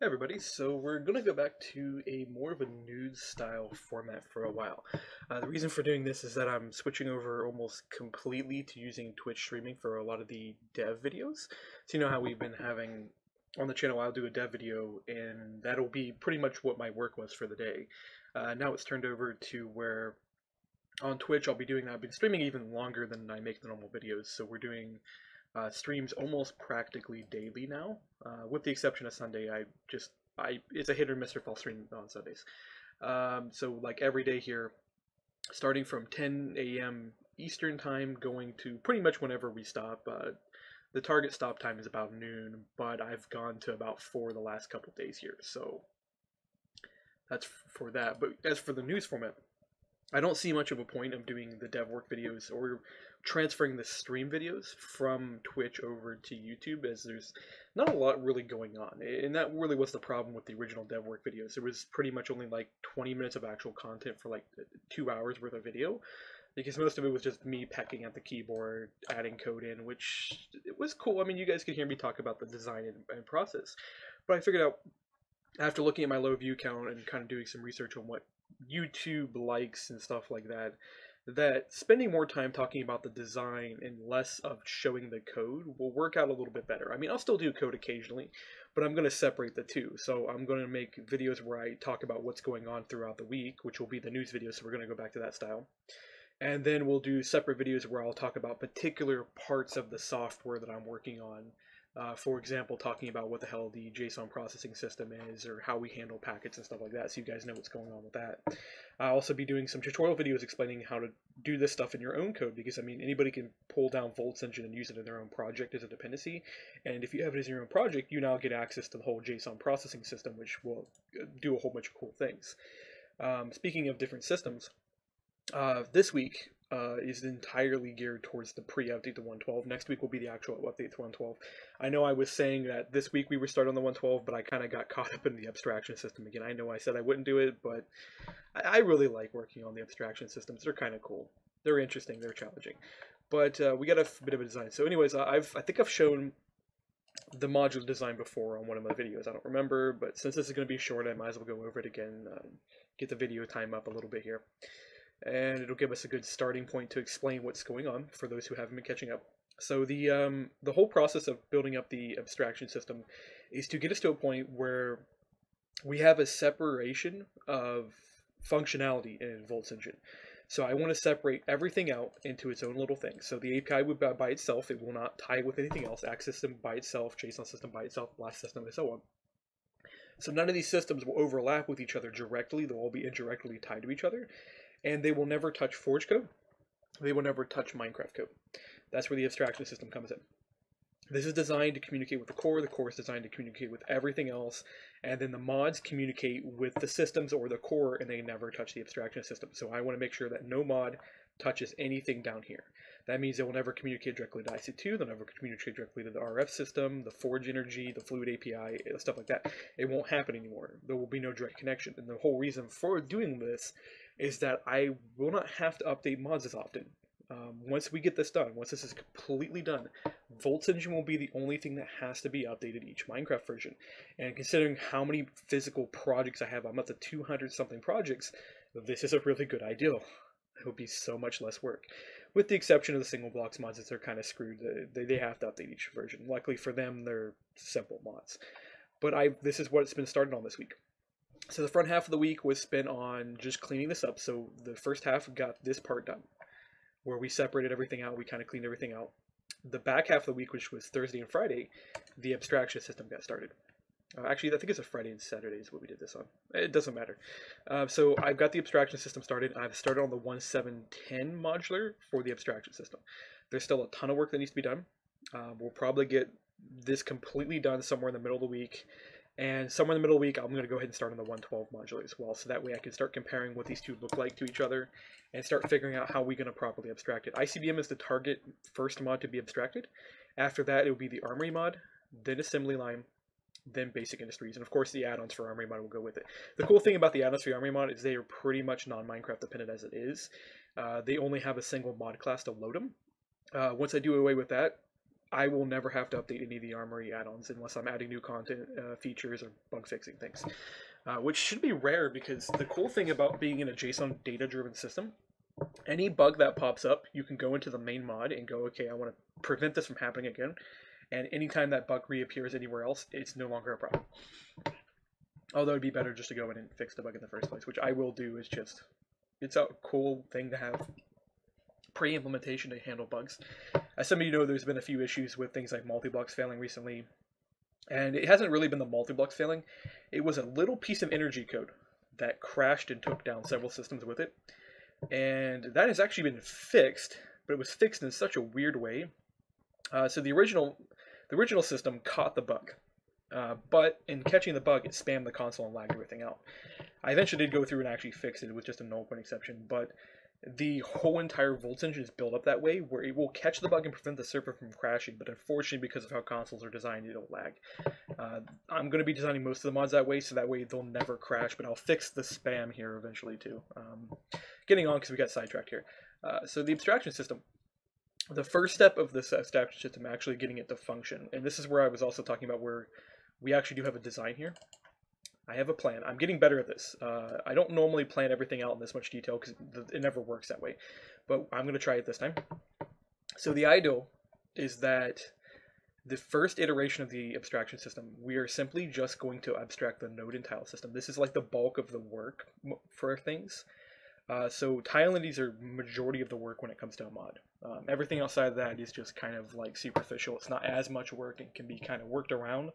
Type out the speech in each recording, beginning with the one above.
Hey everybody, so we're going to go back to a more of a nude style format for a while. Uh, the reason for doing this is that I'm switching over almost completely to using Twitch streaming for a lot of the dev videos. So you know how we've been having on the channel, I'll do a dev video and that'll be pretty much what my work was for the day. Uh, now it's turned over to where on Twitch I'll be doing that. I've been streaming even longer than I make the normal videos, so we're doing uh, streams almost practically daily now, uh, with the exception of Sunday. I just I it's a hit or miss if I'll stream on Sundays. Um, so like every day here, starting from 10 a.m. Eastern time, going to pretty much whenever we stop. Uh, the target stop time is about noon, but I've gone to about four the last couple days here, so that's for that. But as for the news format, I don't see much of a point of doing the dev work videos or transferring the stream videos from Twitch over to YouTube as there's not a lot really going on. And that really was the problem with the original dev work videos. It was pretty much only like 20 minutes of actual content for like uh, two hours worth of video because most of it was just me pecking at the keyboard, adding code in, which it was cool. I mean, you guys could hear me talk about the design and, and process, but I figured out after looking at my low view count and kind of doing some research on what YouTube likes and stuff like that, that spending more time talking about the design and less of showing the code will work out a little bit better. I mean, I'll still do code occasionally, but I'm going to separate the two. So I'm going to make videos where I talk about what's going on throughout the week, which will be the news videos, so we're going to go back to that style. And then we'll do separate videos where I'll talk about particular parts of the software that I'm working on uh, for example, talking about what the hell the JSON processing system is or how we handle packets and stuff like that, so you guys know what's going on with that. I'll also be doing some tutorial videos explaining how to do this stuff in your own code, because I mean, anybody can pull down Voltz Engine and use it in their own project as a dependency, and if you have it as your own project, you now get access to the whole JSON processing system, which will uh, do a whole bunch of cool things. Um, speaking of different systems, uh, this week uh, is entirely geared towards the pre-update to 112. Next week will be the actual update to 112. I know I was saying that this week we were starting on the 112, but I kind of got caught up in the abstraction system again. I know I said I wouldn't do it, but I, I really like working on the abstraction systems. They're kind of cool. They're interesting. They're challenging. But uh, we got a bit of a design. So anyways, I've I think I've shown the module design before on one of my videos. I don't remember, but since this is going to be short, I might as well go over it again. Uh, get the video time up a little bit here and it'll give us a good starting point to explain what's going on for those who haven't been catching up. So the um, the whole process of building up the abstraction system is to get us to a point where we have a separation of functionality in Voltz Engine. So I want to separate everything out into its own little thing. So the API would by itself, it will not tie with anything else. Access system by itself, JSON system by itself, blast system, and so on. So none of these systems will overlap with each other directly. They'll all be indirectly tied to each other and they will never touch Forge code. They will never touch Minecraft code. That's where the abstraction system comes in. This is designed to communicate with the core, the core is designed to communicate with everything else, and then the mods communicate with the systems or the core, and they never touch the abstraction system. So I want to make sure that no mod touches anything down here. That means they will never communicate directly to IC2, they'll never communicate directly to the RF system, the Forge Energy, the Fluid API, uh, stuff like that. It won't happen anymore. There will be no direct connection. And the whole reason for doing this is that I will not have to update mods as often. Um, once we get this done, once this is completely done, Voltz Engine will be the only thing that has to be updated each Minecraft version. And considering how many physical projects I have, I'm up to 200 something projects, this is a really good idea. It will be so much less work. With the exception of the single blocks mods, they're kind of screwed. They, they have to update each version. Luckily for them, they're simple mods. But I this is what it's been started on this week. So the front half of the week was spent on just cleaning this up. So the first half got this part done, where we separated everything out. We kind of cleaned everything out. The back half of the week, which was Thursday and Friday, the abstraction system got started. Uh, actually, I think it's a Friday and Saturday is what we did this on. It doesn't matter. Uh, so I've got the abstraction system started. I've started on the 1710 modular for the abstraction system. There's still a ton of work that needs to be done. Uh, we'll probably get this completely done somewhere in the middle of the week. And somewhere in the middle of the week, I'm going to go ahead and start on the 112 module as well. So that way I can start comparing what these two look like to each other and start figuring out how we're going to properly abstract it. ICBM is the target first mod to be abstracted. After that, it will be the Armory mod, then Assembly Line, then Basic Industries. And of course, the add-ons for Armory mod will go with it. The cool thing about the add-ons for Armory mod is they are pretty much non-Minecraft dependent as it is. Uh, they only have a single mod class to load them. Uh, once I do away with that, I will never have to update any of the Armory add-ons unless I'm adding new content uh, features or bug fixing things, uh, which should be rare because the cool thing about being in a JSON data-driven system, any bug that pops up, you can go into the main mod and go, okay, I want to prevent this from happening again, and anytime that bug reappears anywhere else, it's no longer a problem. Although it'd be better just to go in and fix the bug in the first place, which I will do. Is just it's a cool thing to have pre-implementation to handle bugs. As some of you know, there's been a few issues with things like multi-blocks failing recently, and it hasn't really been the multi-blocks failing. It was a little piece of energy code that crashed and took down several systems with it, and that has actually been fixed, but it was fixed in such a weird way. Uh, so the original, the original system caught the bug, uh, but in catching the bug, it spammed the console and lagged everything out. I eventually did go through and actually fix it with just a null point exception, but the whole entire Voltz engine is built up that way, where it will catch the bug and prevent the server from crashing, but unfortunately, because of how consoles are designed, it'll lag. Uh, I'm going to be designing most of the mods that way, so that way they'll never crash, but I'll fix the spam here eventually too. Um, getting on, because we got sidetracked here. Uh, so the abstraction system. The first step of this abstraction system actually getting it to function, and this is where I was also talking about where we actually do have a design here. I have a plan. I'm getting better at this. Uh, I don't normally plan everything out in this much detail because it never works that way, but I'm going to try it this time. So the ideal is that the first iteration of the abstraction system, we are simply just going to abstract the node and tile system. This is like the bulk of the work for things. Uh, so tile entities are majority of the work when it comes to a mod. Um, everything outside of that is just kind of like superficial. It's not as much work and can be kind of worked around.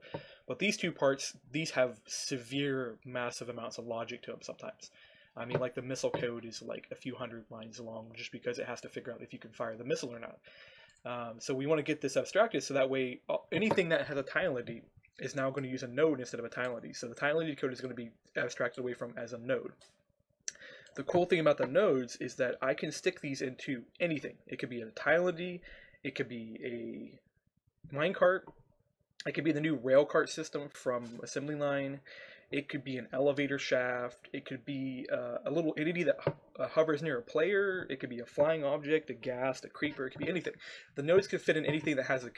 But these two parts, these have severe, massive amounts of logic to them sometimes. I mean, like the missile code is like a few hundred lines long just because it has to figure out if you can fire the missile or not. Um, so we want to get this abstracted so that way uh, anything that has a tile entity is now going to use a node instead of a tile entity. So the tile entity code is going to be abstracted away from as a node. The cool thing about the nodes is that I can stick these into anything. It could be a tile entity, it could be a minecart, it could be the new railcart system from Assembly Line, it could be an elevator shaft, it could be uh, a little entity that uh, hovers near a player, it could be a flying object, a ghast, a creeper, it could be anything. The nodes can fit in anything that has a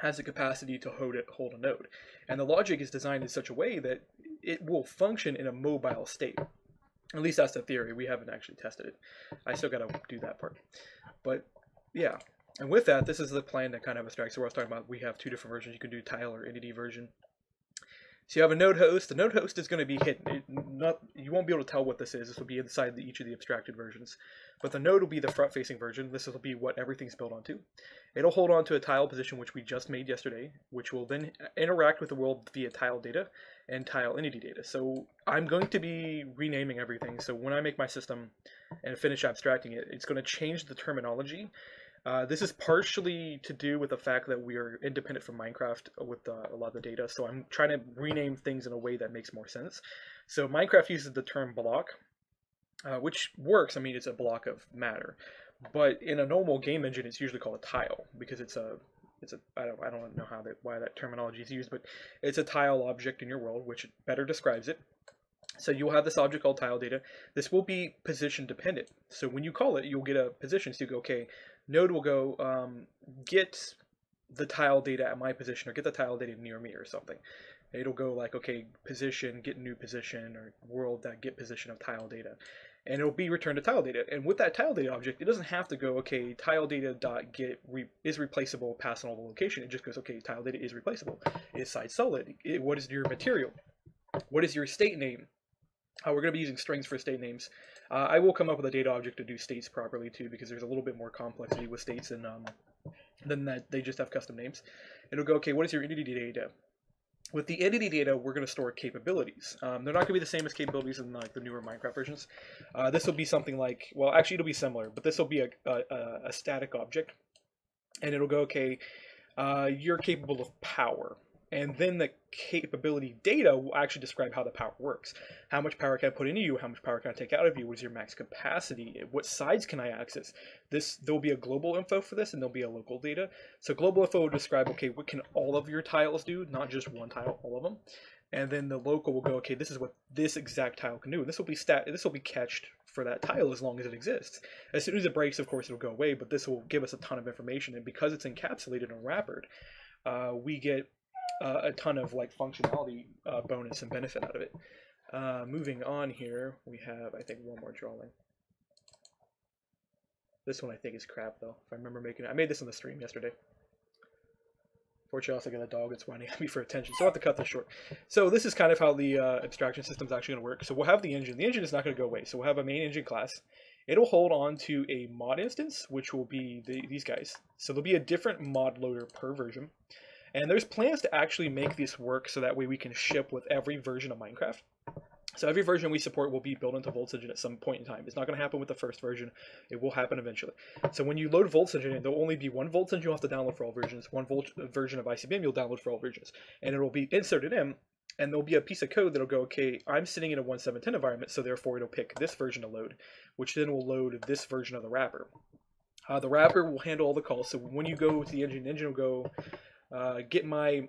has the capacity to hold it, hold a node. And the logic is designed in such a way that it will function in a mobile state. At least that's the theory. We haven't actually tested it. I still got to do that part. But yeah, and with that, this is the plan that kind of abstracts. So was talking about, we have two different versions. You can do tile or entity version. So you have a node host. The node host is going to be hidden. It not you won't be able to tell what this is. This will be inside the, each of the abstracted versions. But the node will be the front-facing version. This will be what everything's built onto. It'll hold on to a tile position which we just made yesterday, which will then uh, interact with the world via tile data and tile entity data. So I'm going to be renaming everything. So when I make my system and finish abstracting it, it's going to change the terminology uh, this is partially to do with the fact that we are independent from Minecraft with uh, a lot of the data, so I'm trying to rename things in a way that makes more sense. So Minecraft uses the term block, uh, which works. I mean, it's a block of matter, but in a normal game engine, it's usually called a tile because it's a it's a I don't I don't know how that why that terminology is used, but it's a tile object in your world, which better describes it. So you'll have this object called tile data. This will be position dependent. So when you call it, you'll get a position. So you go, okay, Node will go um, get the tile data at my position or get the tile data near me or something. It'll go like, okay, position, get new position, or world that get position of tile data. And it'll be returned to tile data. And with that tile data object, it doesn't have to go, okay, tile data dot get re is replaceable, pass on all the location. It just goes, okay, tile data is replaceable. Is side solid? It, what is your material? What is your state name? Uh, we're going to be using strings for state names. Uh, I will come up with a data object to do states properly too, because there's a little bit more complexity with states and um, than that they just have custom names. It'll go, okay, what is your entity data? With the entity data, we're going to store capabilities. Um, they're not going to be the same as capabilities in like the newer Minecraft versions. Uh, this will be something like, well, actually it'll be similar, but this will be a, a, a, static object, and it'll go, okay, uh, you're capable of power. And then the capability data will actually describe how the power works. How much power can I put into you? How much power can I take out of you? What is your max capacity? What sides can I access? This there'll be a global info for this, and there'll be a local data. So global info will describe okay, what can all of your tiles do, not just one tile, all of them. And then the local will go, okay, this is what this exact tile can do. This will be stat. This will be catched for that tile as long as it exists. As soon as it breaks, of course, it'll go away. But this will give us a ton of information, and because it's encapsulated and wrappered, uh, we get uh, a ton of like functionality uh, bonus and benefit out of it. Uh, moving on here, we have I think one more drawing. This one I think is crap though. If I remember making it, I made this on the stream yesterday. Fortunately, I also got a dog that's whining at me for attention, so I have to cut this short. So this is kind of how the uh, abstraction system is actually going to work. So we'll have the engine. The engine is not going to go away. So we'll have a main engine class. It'll hold on to a mod instance, which will be the, these guys. So there'll be a different mod loader per version. And there's plans to actually make this work so that way we can ship with every version of Minecraft. So every version we support will be built into VoltzEngine at some point in time. It's not going to happen with the first version. It will happen eventually. So when you load VoltzEngine, there'll only be one VoltzEngine you'll have to download for all versions, one Volt version of ICBM you'll download for all versions. And it will be inserted in, and there'll be a piece of code that'll go, okay, I'm sitting in a 1.7.10 environment, so therefore it'll pick this version to load, which then will load this version of the wrapper. Uh, the wrapper will handle all the calls. So when you go to the engine, the engine will go, uh, get my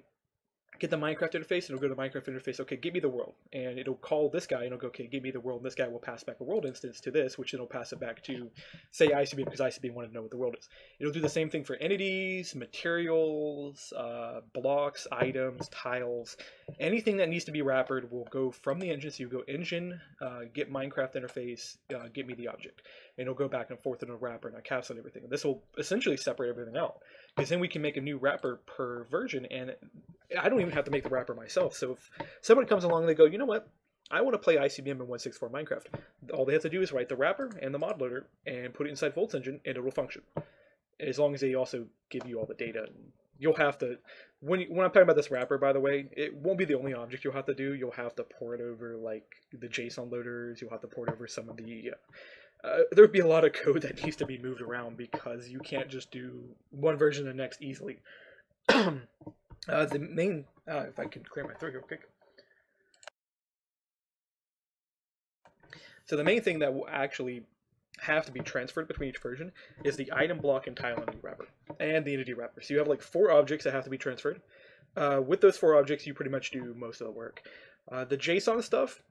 get the Minecraft interface, it'll go to the Minecraft interface. Okay, give me the world, and it'll call this guy, and it'll go, okay, give me the world. And this guy will pass back a world instance to this, which will pass it back to, say, ICB because ICB wanted to know what the world is. It'll do the same thing for entities, materials, uh, blocks, items, tiles, anything that needs to be wrappered will go from the engine. So you go engine, uh, get Minecraft interface, uh, get me the object, and it'll go back and forth in a wrapper and a capsule and everything. This will essentially separate everything out because then we can make a new wrapper per version and I don't even have to make the wrapper myself. So if someone comes along and they go, you know what, I want to play ICBM in 164 Minecraft, all they have to do is write the wrapper and the mod loader and put it inside Voltz Engine and it will function. As long as they also give you all the data. You'll have to, when, you, when I'm talking about this wrapper, by the way, it won't be the only object you'll have to do. You'll have to port over like the JSON loaders. You'll have to port over some of the uh, there'd be a lot of code that needs to be moved around because you can't just do one version of the next easily. uh, the main, uh, if I can clear my throat real quick. So the main thing that will actually have to be transferred between each version is the item block and tile entity wrapper and the entity wrapper. So you have like four objects that have to be transferred. Uh, with those four objects, you pretty much do most of the work. Uh, the JSON stuff,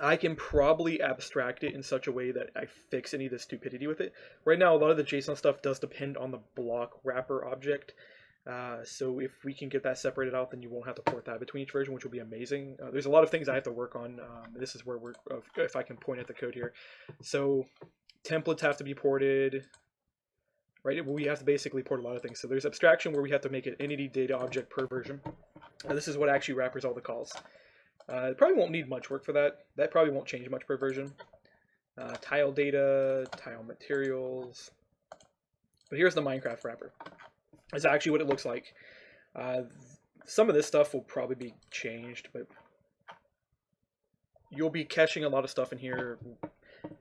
I can probably abstract it in such a way that I fix any of the stupidity with it. Right now, a lot of the JSON stuff does depend on the block wrapper object. Uh, so if we can get that separated out, then you won't have to port that between each version, which will be amazing. Uh, there's a lot of things I have to work on. Um, this is where we're, if I can point at the code here. So templates have to be ported, right? We have to basically port a lot of things. So there's abstraction where we have to make an entity data object per version. Uh, this is what actually wrappers all the calls. Uh, it probably won't need much work for that. That probably won't change much per version. Uh, tile data, tile materials. But here's the Minecraft wrapper. It's actually what it looks like. Uh, some of this stuff will probably be changed, but you'll be catching a lot of stuff in here,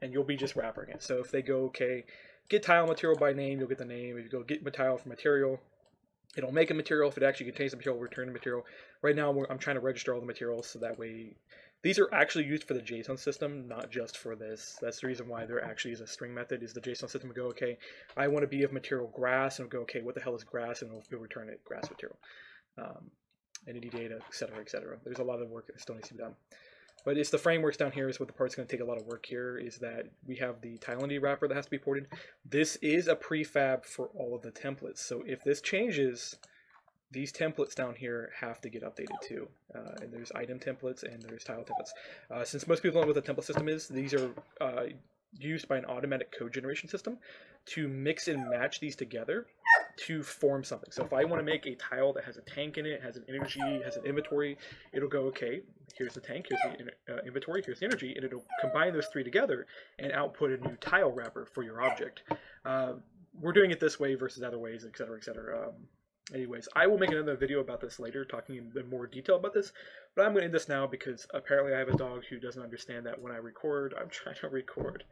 and you'll be just wrapping it. So if they go, okay, get tile material by name, you'll get the name. If you go get tile for material, it'll make a material. If it actually contains the material, return the material. Right now, I'm trying to register all the materials so that way these are actually used for the JSON system, not just for this. That's the reason why there actually is a string method, is the JSON system will go, okay, I want to be of material grass, and it'll go, okay, what the hell is grass, and it'll, return it grass material. Um, entity data, etc., etc. There's a lot of work that still needs to be done. But it's the frameworks down here is what the part's going to take a lot of work here is that we have the Thailand wrapper that has to be ported. This is a prefab for all of the templates. So if this changes, these templates down here have to get updated too. Uh, and there's item templates and there's tile templates. Uh, since most people don't know what the template system is, these are uh, used by an automatic code generation system to mix and match these together to form something. So if I want to make a tile that has a tank in it, has an energy, has an inventory, it'll go, okay, here's the tank, here's the uh, inventory, here's the energy, and it'll combine those three together and output a new tile wrapper for your object. Uh, we're doing it this way versus other ways, etc., etc. Um, anyways, I will make another video about this later, talking in more detail about this, but I'm going to end this now because apparently I have a dog who doesn't understand that when I record, I'm trying to record.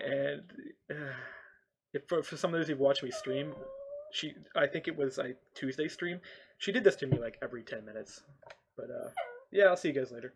And uh, if for, for some of those who've watched me stream, she I think it was a Tuesday stream. She did this to me like every ten minutes. But uh, yeah, I'll see you guys later.